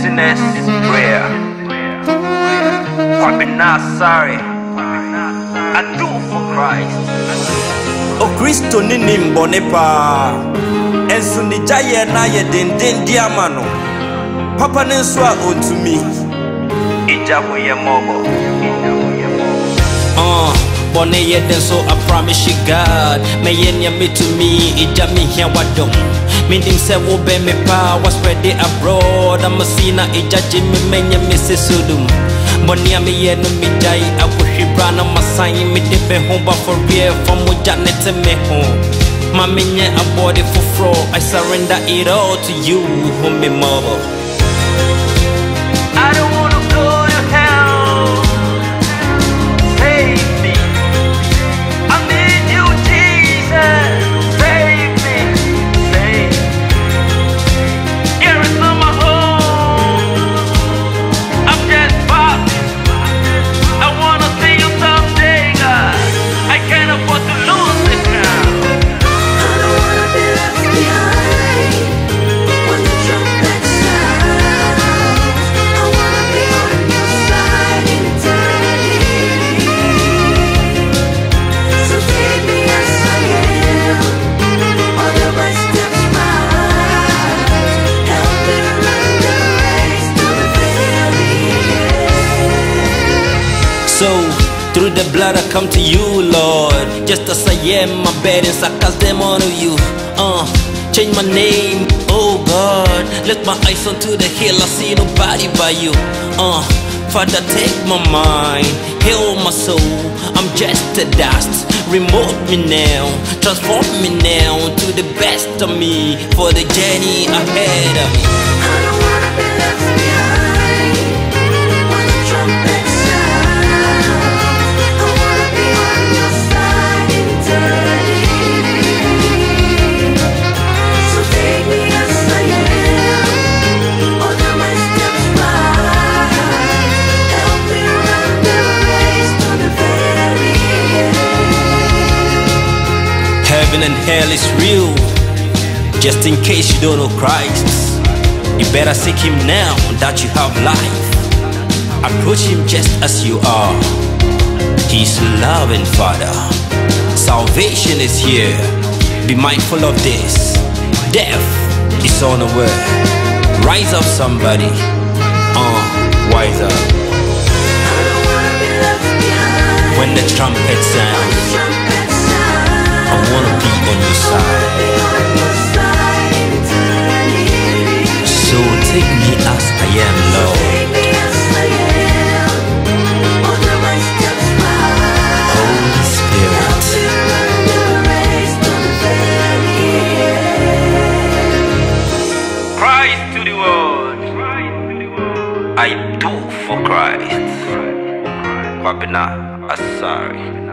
sinner's prayer. I've not sorry. I do for Christ. O Kristo ne nim bɔne paa ɛnso ne gya yɛ na yɛ denden di ama no papa ne nso a ɔntumi ye mobo. Uh, bɔne yɛ den so I you God. Mɛyɛ nea metumi ɛgya mehia wadom menim sɛ wobɛn me paa wasprɛde abroad. Ama si na ɛgya gye me mɛnyɛ me sɛ sodom bɔne a meyɛ no megyae akɔhwe bra na masan mede bɛ ho bafɔreɛ fa mogya ne te me ho ma menyɛ abɔde foforɔ I surrender it all to you me mother So, through the blood I come to you, Lord. Just as I am, my I cast them onto you. Uh, change my name, oh God. Lift my eyes onto the hill, I see nobody but you. Uh, Father, take my mind, heal my soul. I'm just a dust. Remote me now, transform me now to the best of me for the journey ahead of me. I don't wanna be left Heaven and hell is real. Just in case you don't know Christ, you better seek Him now that you have life. Approach Him just as you are. He's loving Father. Salvation is here. Be mindful of this. Death is on the way. Rise up, somebody. Uh, wise up. When the trumpet sounds, on your side. So take me as I am, Lord. Holy Spirit. Christ to the world. I do for Christ. Sorry.